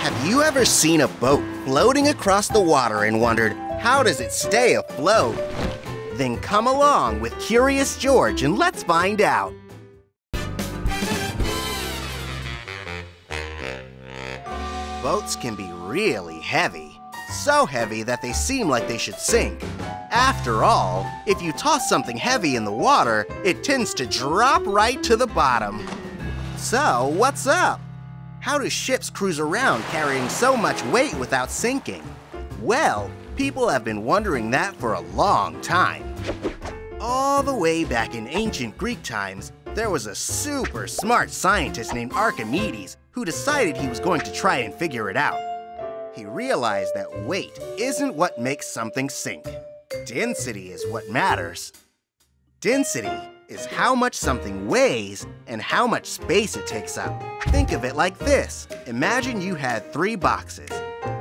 Have you ever seen a boat floating across the water and wondered, how does it stay afloat? Then come along with Curious George and let's find out. Boats can be really heavy. So heavy that they seem like they should sink. After all, if you toss something heavy in the water, it tends to drop right to the bottom. So, what's up? How do ships cruise around carrying so much weight without sinking? Well, people have been wondering that for a long time. All the way back in ancient Greek times, there was a super smart scientist named Archimedes who decided he was going to try and figure it out. He realized that weight isn't what makes something sink. Density is what matters. Density is how much something weighs and how much space it takes up. Think of it like this. Imagine you had three boxes,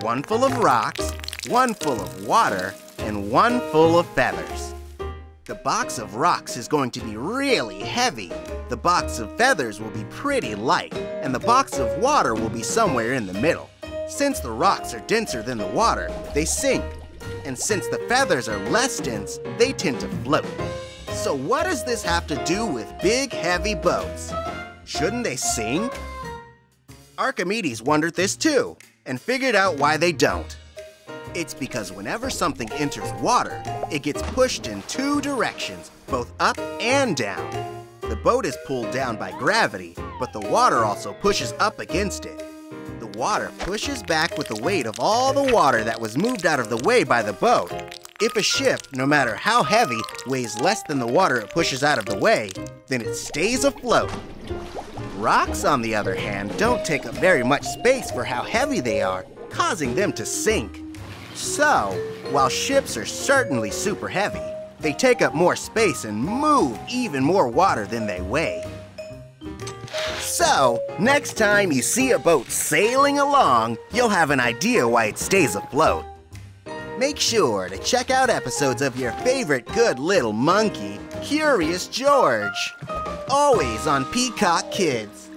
one full of rocks, one full of water, and one full of feathers. The box of rocks is going to be really heavy, the box of feathers will be pretty light, and the box of water will be somewhere in the middle. Since the rocks are denser than the water, they sink. And since the feathers are less dense, they tend to float. So what does this have to do with big, heavy boats? Shouldn't they sink? Archimedes wondered this too, and figured out why they don't. It's because whenever something enters water, it gets pushed in two directions, both up and down. The boat is pulled down by gravity, but the water also pushes up against it. The water pushes back with the weight of all the water that was moved out of the way by the boat. If a ship, no matter how heavy, weighs less than the water it pushes out of the way, then it stays afloat. Rocks, on the other hand, don't take up very much space for how heavy they are, causing them to sink. So, while ships are certainly super heavy, they take up more space and move even more water than they weigh. So, next time you see a boat sailing along, you'll have an idea why it stays afloat. Make sure to check out episodes of your favorite good little monkey, Curious George. Always on Peacock Kids.